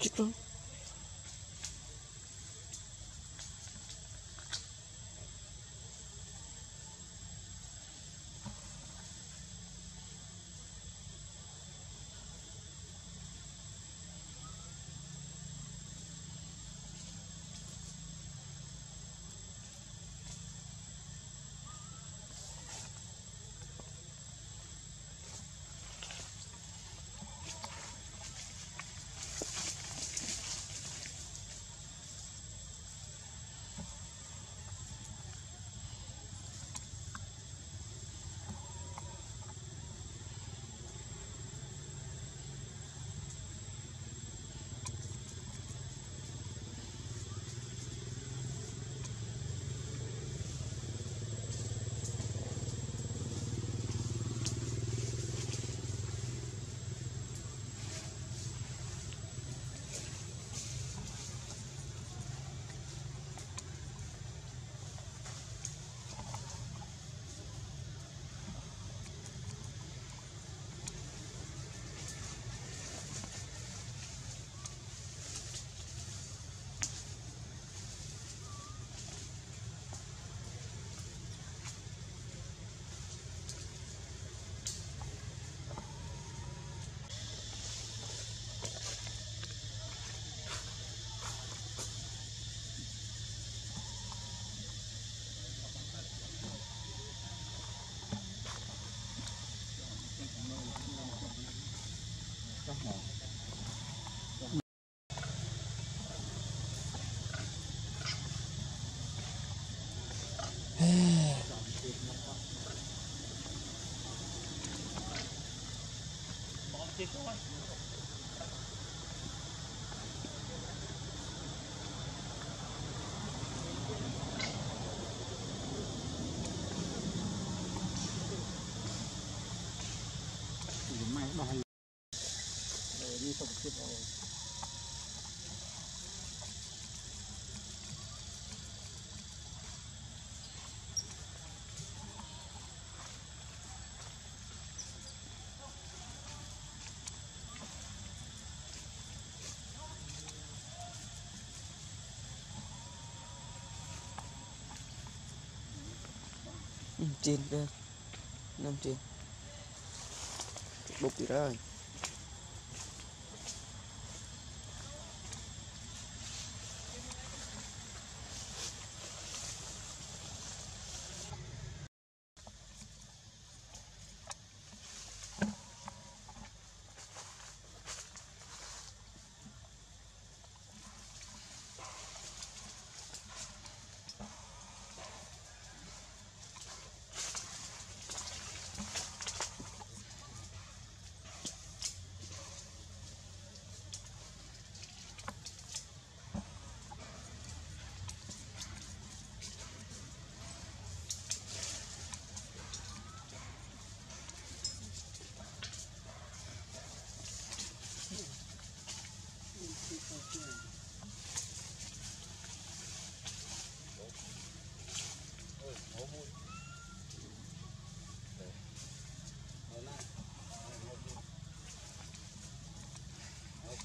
chicos. 唉。Đi không tiếp rồi Trên. Đây năm trên Bục gì rồi.